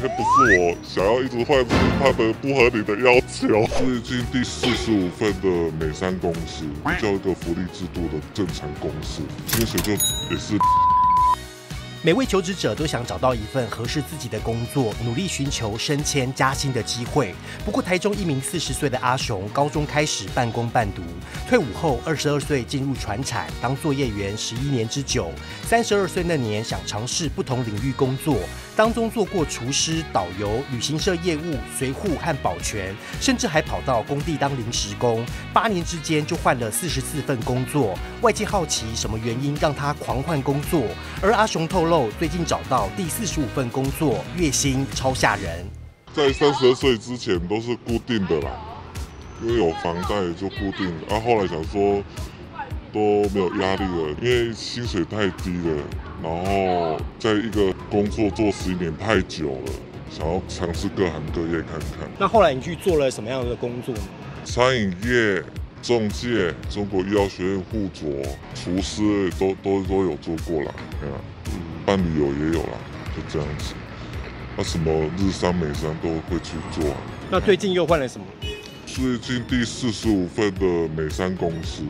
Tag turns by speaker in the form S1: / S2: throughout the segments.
S1: 那不是我想要一直换，是他们不合理的要求。是已经第四十五份的美商公司，叫一个福利制度的正常公司，薪水就也是。
S2: 每位求职者都想找到一份合适自己的工作，努力寻求升迁加薪的机会。不过，台中一名四十岁的阿雄，高中开始半工半读，退伍后二十二岁进入船产当作业员十一年之久。三十二岁那年想尝试不同领域工作，当中做过厨师、导游、旅行社业务、随护和保全，甚至还跑到工地当临时工。八年之间就换了四十四份工作。外界好奇什么原因让他狂换工作，而阿雄透。最近找到第四十五份工作，月薪超吓人。
S1: 在三十二岁之前都是固定的啦，因为有房贷就固定。啊，后来想说都没有压力了，因为薪水太低了，然后在一个工作做十年太久了，想要尝试各行各业看看。
S2: 那后来你去做了什么样的工作呢？
S1: 餐饮业、中介、中国医药学院附着、厨师都都都有做过了，嗯。办旅游也有啦，就这样子。那什么日商、美商都会去做。
S2: 那最近又换了什么？
S1: 最近第四十五份的美商公司，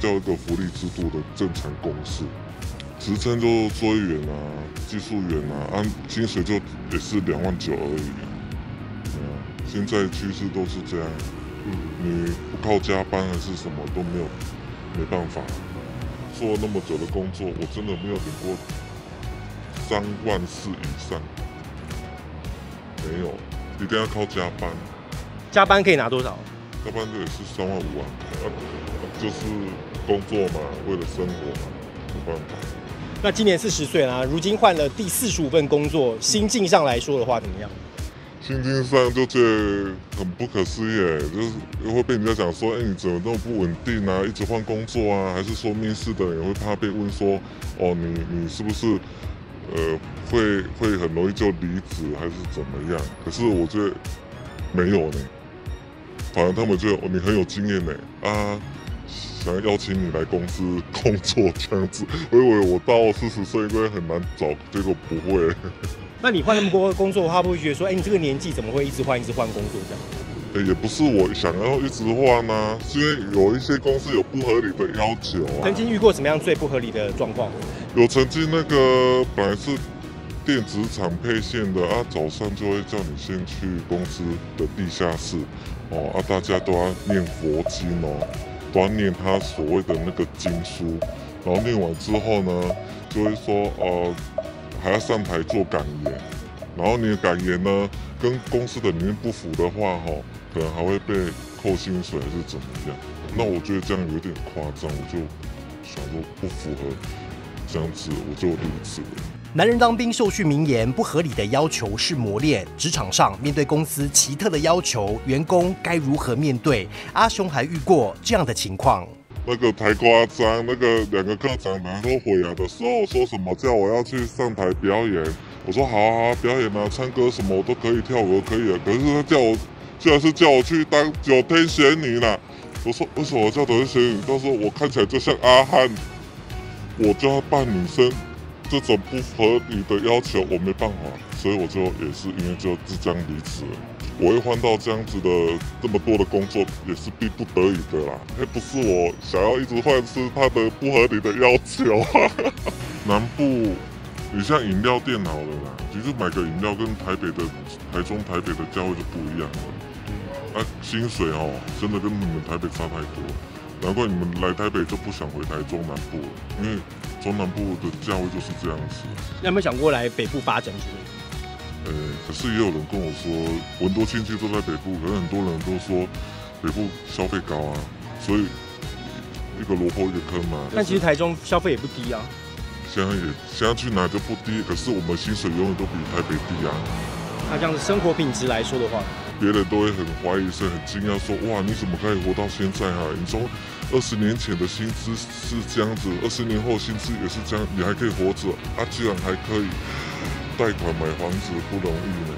S1: 叫一个福利制度的正常公司，职称就作业员啊、技术员啊，按薪水就也是两万九而已。嗯，现在趋势都是这样。嗯，你不靠加班还是什么都没有，没办法。做那么久的工作，我真的没有领过。三万四以上没有，一定要靠加班。
S2: 加班可以拿多少？
S1: 加班这也是三万五啊，就是工作嘛，为了生活嘛，没办法。
S2: 那今年四十岁啦，如今换了第四十五份工作，心境上来说的话怎么样？
S1: 心境上就觉得很不可思议，就是会被人家讲说，哎，你怎么那么不稳定啊？一直换工作啊？还是说面试的人会怕被问说，哦，你你是不是？呃，会会很容易就离职还是怎么样？可是我觉得没有呢，反而他们觉得你很有经验呢，啊，想要邀请你来公司工作这样子。我以为我到四十岁应该很难找，结果不会。
S2: 那你换那么多工作，他不会觉得说，哎，你这个年纪怎么会一直换一直换工作这样？
S1: 也不是我想要一直换啊，是因为有一些公司有不合理的要求啊。
S2: 曾经遇过什么样最不合理的状况？
S1: 有曾经那个本来是电子厂配线的啊，早上就会叫你先去公司的地下室哦啊，大家都要念佛经哦，都要念他所谓的那个经书，然后念完之后呢，就会说呃还要上台做感言，然后你的感言呢跟公司的理念不符的话哈。可能还会被扣薪水还是怎么样？那我觉得这样有点夸张，我就想说不符合这样子，我就离职了。
S2: 男人当兵受训名言：不合理的要求是磨练。职场上面对公司奇特的要求，员工该如何面对？阿雄还遇过这样的情况。
S1: 那个太夸张，那个两个科长然后回来的时候说什么叫我要去上台表演？我说好啊，表演啊，唱歌什么我都可以，跳舞可以啊。可是他叫我。居然是叫我去当九天玄女啦。我说为什么我叫九天玄女？他说我看起来就像阿汉，我就要扮女生，这种不合理的要求我没办法，所以我就也是因为就即将离职。我会换到这样子的这么多的工作，也是逼不得已的啦。那不是我想要一直换，是他的不合理的要求。南部，你像饮料店好了啦，其实买个饮料跟台北的、台中、台北的价位就不一样了。啊，薪水哦，真的跟你们台北差太多，难怪你们来台北就不想回台中南部了，因为中南部的价位就是这样子。
S2: 那有没有想过来北部发展之类的？
S1: 呃，可是也有人跟我说，我很多亲戚都在北部，可是很多人都说北部消费高啊，所以一个萝卜一个坑嘛。
S2: 但其实台中消费也不低啊。
S1: 现在也现在去哪就不低，可是我们薪水永远都比台北低啊。
S2: 那这样子生活品质来说的话。
S1: 别人都会很怀疑，是很惊讶，说：“哇，你怎么可以活到现在啊？你说二十年前的薪资是这样子，二十年后薪资也是这样，你还可以活着，啊，居然还可以贷款买房子，不容易呢。”